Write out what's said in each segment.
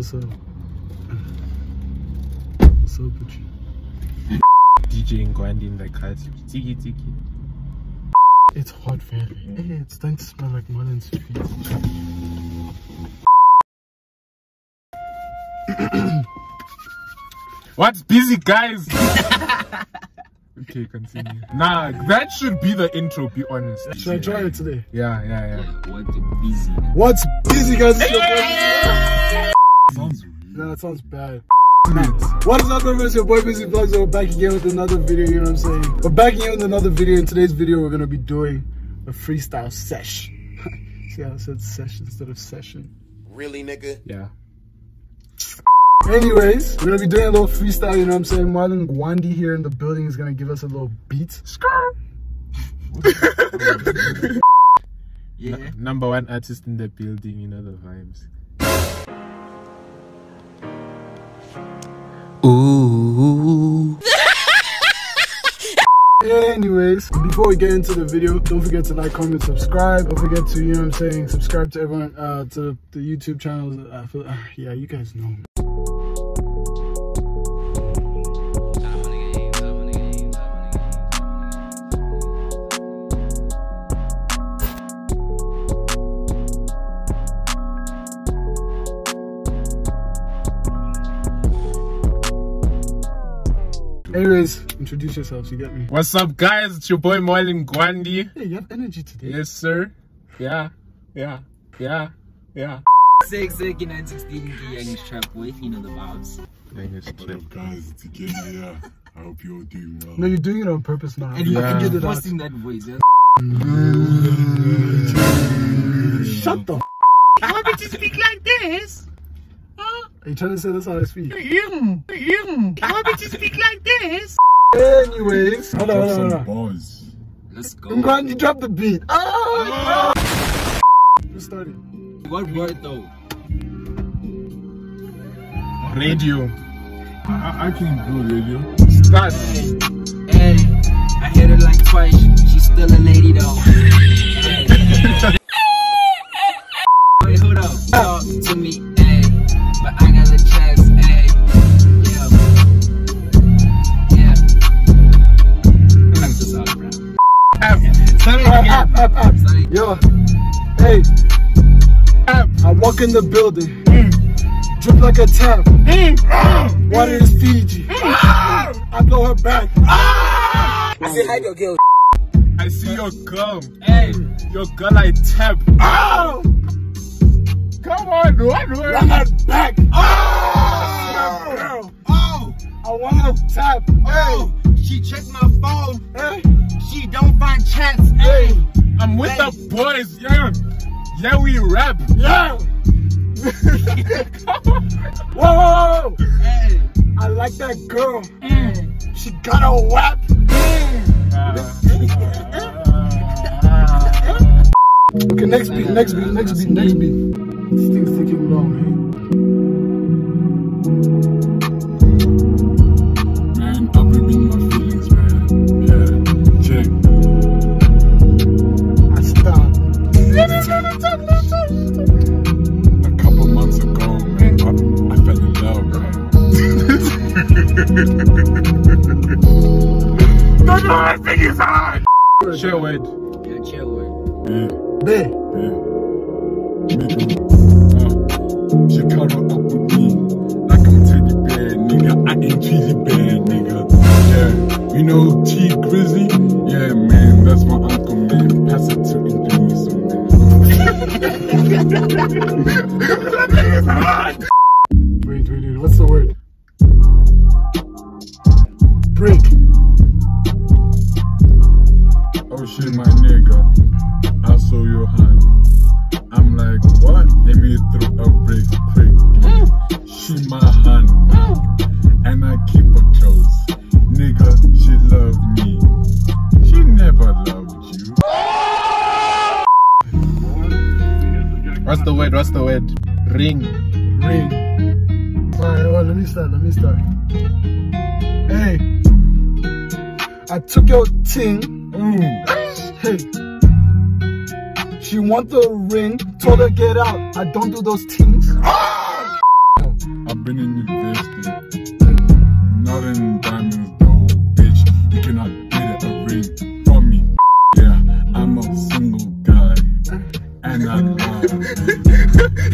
What's up? What's up with you? DJ Ngouandi in the cut. Tiki tiki. It's hot, very. Hey, it's starting to smell like Marlon's feet. What's busy, guys? okay, continue. Nah, that should be the intro. Be honest. Should I try it today? Yeah, yeah, yeah. What the busy. What's busy, guys? It's your Sounds No, that sounds bad. What is up, everyone? It's your boy Bizii Vlogz. We're back again with another video, you know what I'm saying? We're back again with another video. In today's video, we're gonna be doing a freestyle sesh. See how I said sesh instead of session? Really, nigga? yeah. Anyways, we're gonna be doing a little freestyle, you know what I'm saying? Marlon Ngouandi here in the building is gonna give us a little beat. Yeah. N- number one artist in the building. You know the vibes. Anyways, before we get into the video, don't forget to like, comment, subscribe. Don't forget to, you know what I'm saying, subscribe to everyone, uh, to the, YouTube channels. Feel, uh, yeah, you guys know. Anyways, introduce yourselves, you get me? What's up, guys? It's your boy Marlon Ngouandi. Hey, you have energy today. Yes, sir. Yeah, yeah, yeah, yeah. Sick, sick, 1916, the youngest trap boy. You know the vibes. What up, guys? It's again here. I hope you're all doing well. No, you're doing it on purpose now. And You you can can get it out. posting that voice. Yeah? Shut the f- How did you speak like this? Are you trying to say that's how I speak? How did you speak like this? Anyways, hold on, hold on, some hold on. bars. Let's go. Ngouandi, drop the beat. Ah! Let's start it. What word though? Radio. I, I can do radio. Start. Hey, I hit her like twice. She's still a lady though. Sorry. Yo, hey. I walk in the building, mm. drip like a tap. Mm. Water is Fiji. Mm. I blow her back. I said, hide your girl. I see your girl. Hey. Your girl I tap. Ow! Come on, what word? Run that back. Oh! Oh, I want to tap. oh. She checked my phone. Hey, She don't find chats. hey, Hey. I'm with the boys. Yeah. Yeah, we rap. yeah. whoa, whoa, whoa. Hey. I like that girl. Mm. She got a whap. Mm. Okay, next beat, next beat, next beat, next beat. This thing's taking long, Man, No, no, I think it's hard. Share word. Yeah, chill word. Yeah, Bae, yeah. Nigga, uh, she cuddle up with me like I'm teddy bear, nigga. I ain't cheesy bear, nigga. Yeah, you know T Grizzly? Yeah, man, And I keep her close. Nigga, she love me. She never loved you. What's the word? What's the word? Ring. Ring. Alright, well, let me start, let me start. Hey, I took your ting. Mm. Hey. She want the ring, told her get out. I don't do those things. I've been in university. Not in diamonds though, bitch. You cannot get a ring from me. Yeah, I'm a single guy. And I love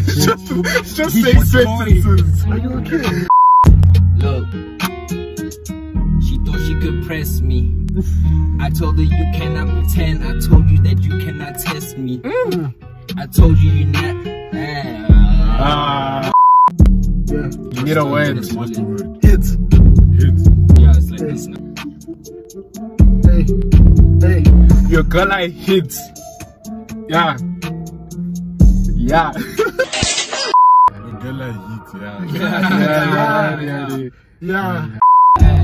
just, just say sentences. Are you okay? Look, she thought she could press me. I told her you cannot pretend. I told you that you cannot test me. I told you you're not. Ah. Ah, Yeah. you need a word. What's the word? Hits. Hit. Yeah, it's like this now. Hey. Hey. Your girl I hit. Yeah. Yeah. A girl like hit, yeah. yeah, yeah, yeah. Yeah. Hey,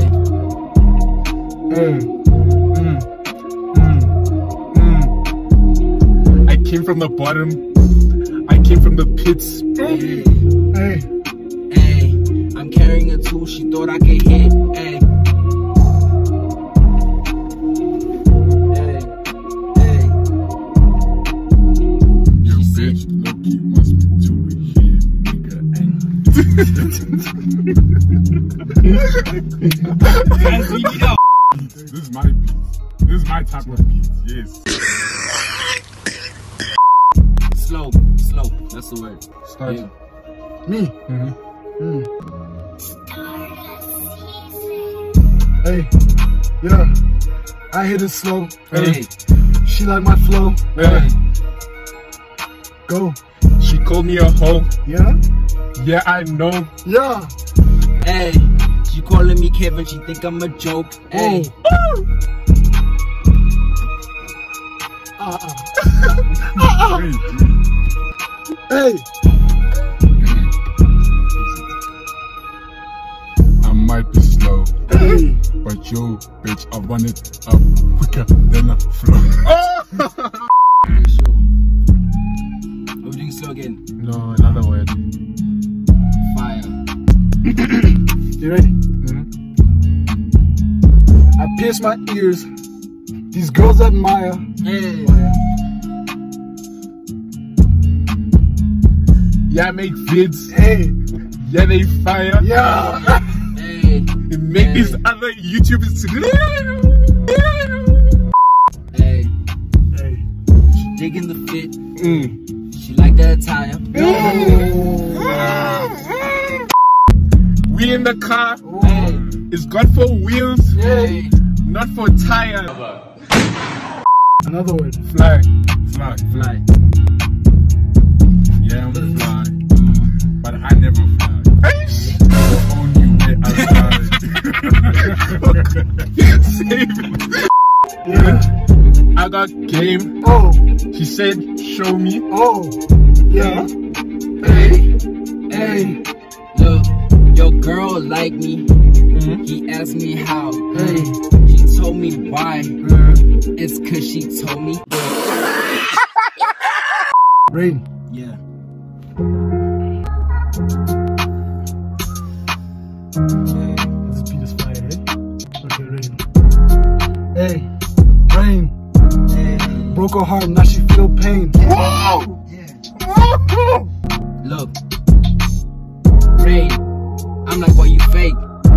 Hey. Mm. Mm. I came from the bottom. I came from the pits. hey, Hey. She thought I could hit. And this is my beat. This is my type of beat, yes. slow, slow. That's the word. Start. Yeah. Me. Mhm. Mm. Hey. Yeah. I hit it slow. Hey, She like my flow. Yeah. Go. She called me a hoe. Yeah. Yeah, I know. Yeah. hey. She calling me Kevin. She think I'm a joke. Hey, Uh, uh. Hey, Hey. I might be slow, Hey. But yo, bitch, I run it up quicker than a flow. sure. We're doing slow again. No, another word. Fire. You ready? Mhm. I pierce my ears. These girls admire. Hey, Yeah, I make vids. Hey. Yeah, they fire. Yeah. Make Hey. these other YouTubers. hey. Hey. She digging the fit. Mm. She like the attire. We in the car. Hey, It's good for wheels, hey. not for tires. Another word. Fly. Fly, Fly. Yeah. I got game. Oh. She said, show me. Oh. Yeah. Hey, Hey. look, your girl like me. Mhm. He asked me how. Hey. She told me why. Uh, It's cause she told me. rain. Broke her heart, now she feel pain. Look. Rain. I'm like, why you fake?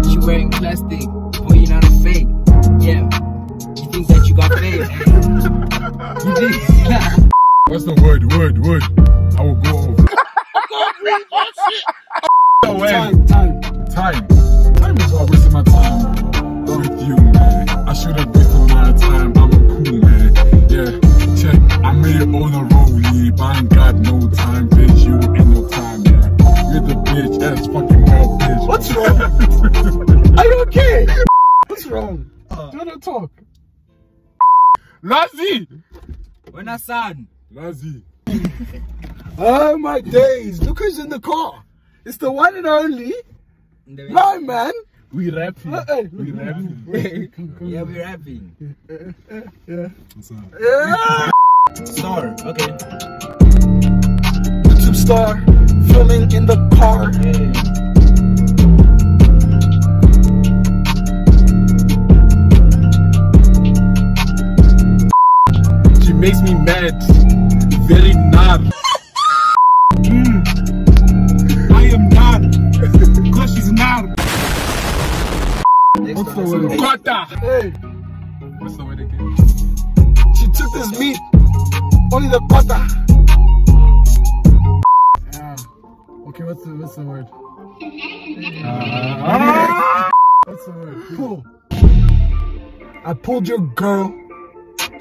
She wearing plastic. Boy, you not a fake. Yeah. You think that you got fake? you think? What's the word? Word, word. I will go over. No way. Time, time. Time. Time is all wasting my time with you, man. I should have Nazi. When I son. Lazy. Oh my days. Look who's in the car. It's the one and only. My man. We rapping. Uh, hey, We rapping. Hey, come, come. Yeah, we rapping. Yeah. What's up? Yeah. Star. Okay. YouTube star. Filming in the car. She makes me mad. Very not. Mm. I am not. Cause she's not. What's the word? Kota. Hey. What's the word again? She took this meat. Only the kota. Yeah. Okay, what's the, what's the word? Uh, what's the word? Pull. I pulled your girl.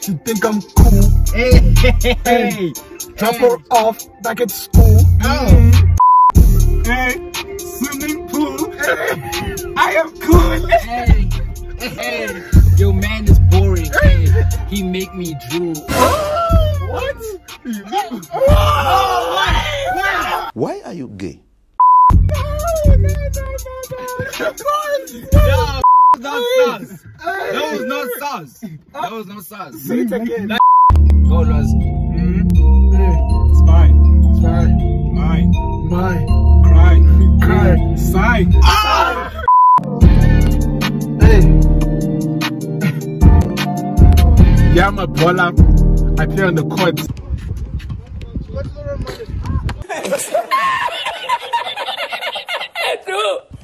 She think I'm cool. Hey, hey, hey. Drop her off back at school. Oh. Mm-hmm. Hey, swimming pool. I am cool. Hey, hey. Your man is boring. Hey, he make me drool. What? Why are you gay? No, not sus. That was not sus. That was not sus. Say it again. Go, Luz. Hey, It's fine. it's fine. Mine. My. Cry. Cry. Sigh. Ah! Hey. Yeah, I'm a baller. I play on the court.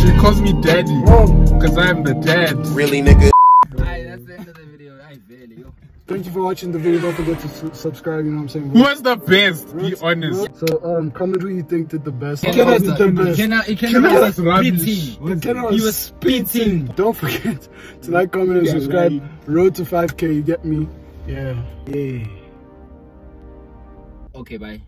She calls me daddy because I am the dad. Really, nigga? Alright, that's the end of the video. I barely, yo. Thank you for watching the video. Don't forget to su- subscribe. You know what I'm saying? Who was the best? Be honest. So, um, comment who you think did the best. Kenna Kenna was did the- the best. Kenna- Kenna Kenna was was spitting. Kenna He was was spitting. Don't forget to like, comment, and Yeah, subscribe. right. Road to 5K. You get me? Yeah. Yeah. Okay, bye.